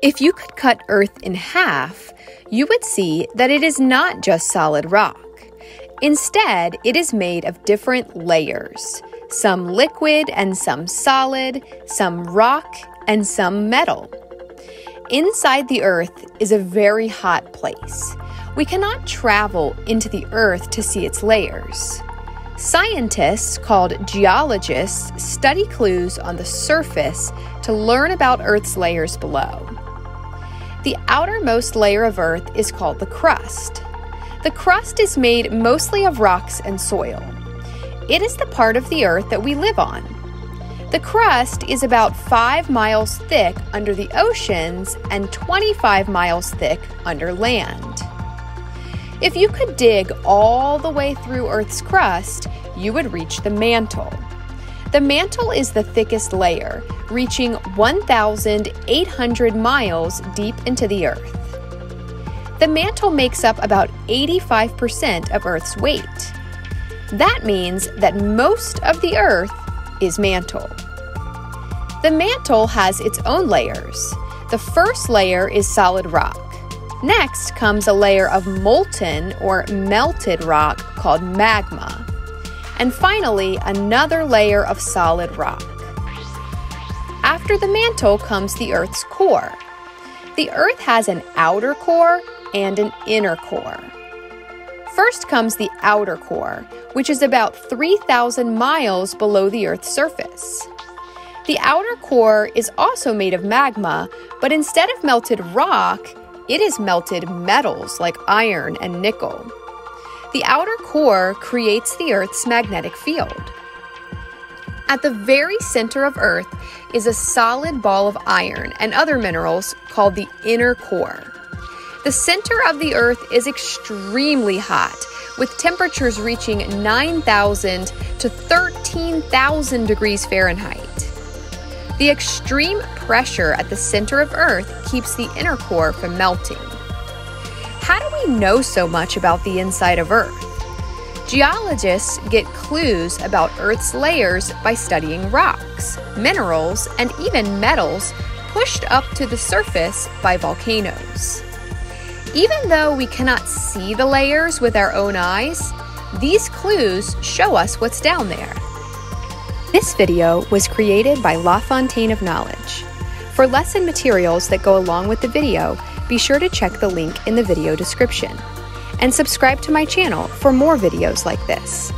If you could cut Earth in half, you would see that it is not just solid rock. Instead, it is made of different layers some liquid and some solid, some rock and some metal. Inside the Earth is a very hot place. We cannot travel into the Earth to see its layers. Scientists, called geologists, study clues on the surface to learn about Earth's layers below. The outermost layer of Earth is called the crust. The crust is made mostly of rocks and soil. It is the part of the Earth that we live on. The crust is about 5 miles thick under the oceans and 25 miles thick under land. If you could dig all the way through Earth's crust, you would reach the mantle. The mantle is the thickest layer, reaching 1,800 miles deep into the Earth. The mantle makes up about 85% of Earth's weight. That means that most of the Earth is mantle. The mantle has its own layers. The first layer is solid rock. Next comes a layer of molten or melted rock called magma and finally, another layer of solid rock. After the mantle comes the Earth's core. The Earth has an outer core and an inner core. First comes the outer core, which is about 3,000 miles below the Earth's surface. The outer core is also made of magma, but instead of melted rock, it is melted metals like iron and nickel. The outer core creates the Earth's magnetic field. At the very center of Earth is a solid ball of iron and other minerals called the inner core. The center of the Earth is extremely hot, with temperatures reaching 9,000 to 13,000 degrees Fahrenheit. The extreme pressure at the center of Earth keeps the inner core from melting. Know so much about the inside of Earth? Geologists get clues about Earth's layers by studying rocks, minerals, and even metals pushed up to the surface by volcanoes. Even though we cannot see the layers with our own eyes, these clues show us what's down there. This video was created by LaFountaine of Knowledge. For lesson materials that go along with the video, be sure to check the link in the video description. And subscribe to my channel for more videos like this.